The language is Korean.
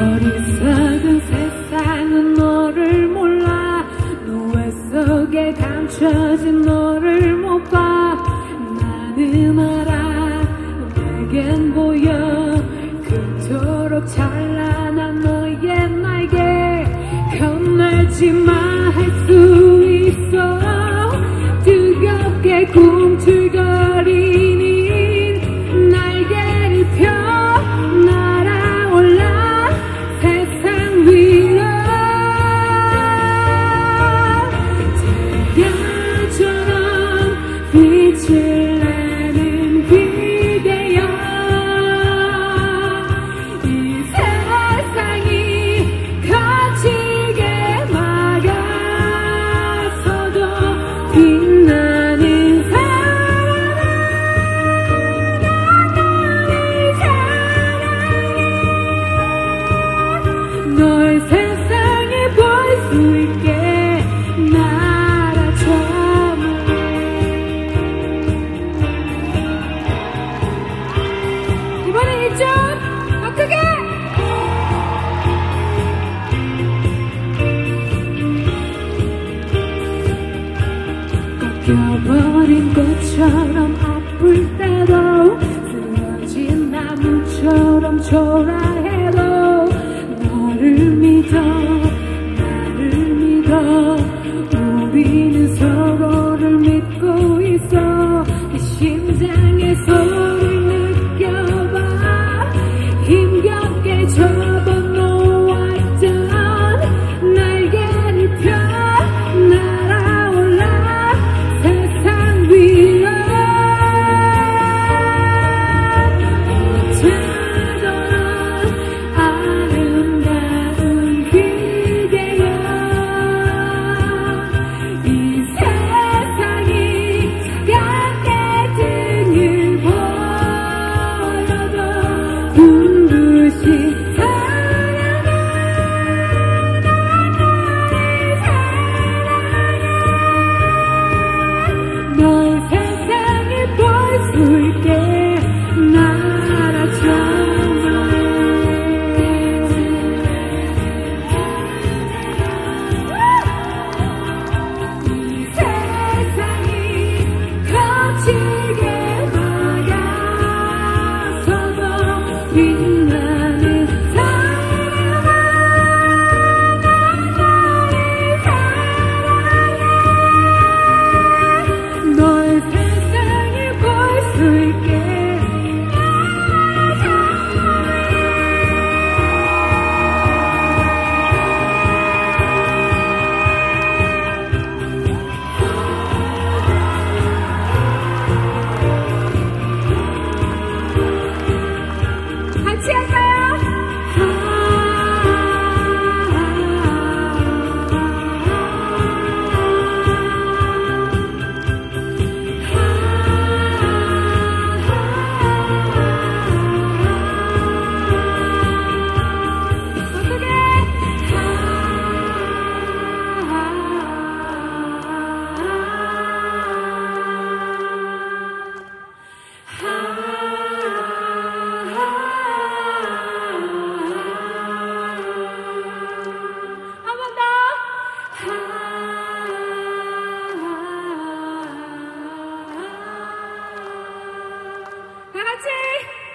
어리석은 세상은 너를 몰라. 노예 속에 감춰진 너를 못 봐. 나는 알아. 내겐 보여. 그토록 찬란한 너의 날개. 겁내지 마 나무처럼 바쁠 때도 쓰러진 나무처럼 졸아 away.